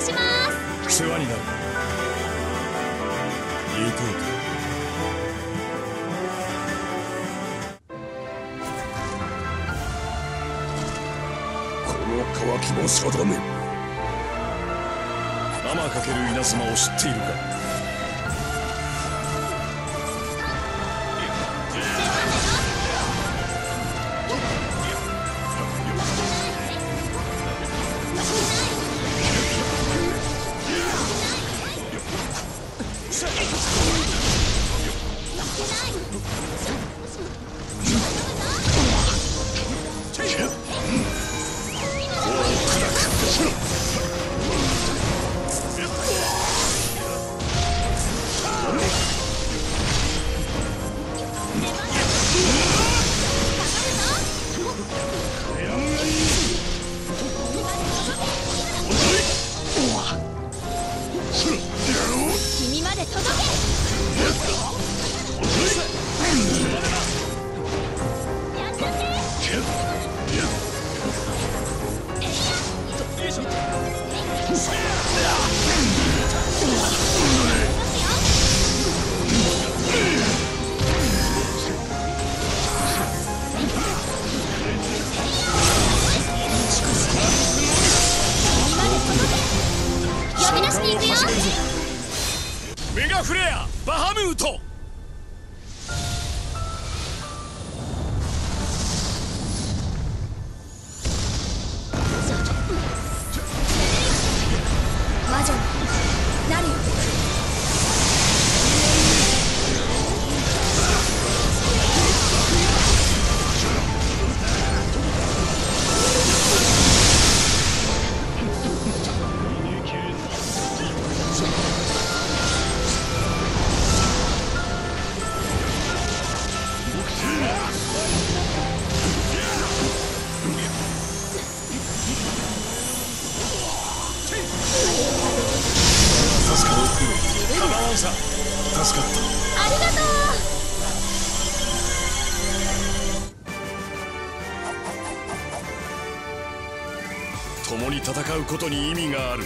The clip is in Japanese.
します。世話になる行こうか。この渇きも定め。天かける稲妻を知っているか。負けない。メガフレアバハムート。 빠져나 感謝助かったありがとう共に戦うことに意味がある。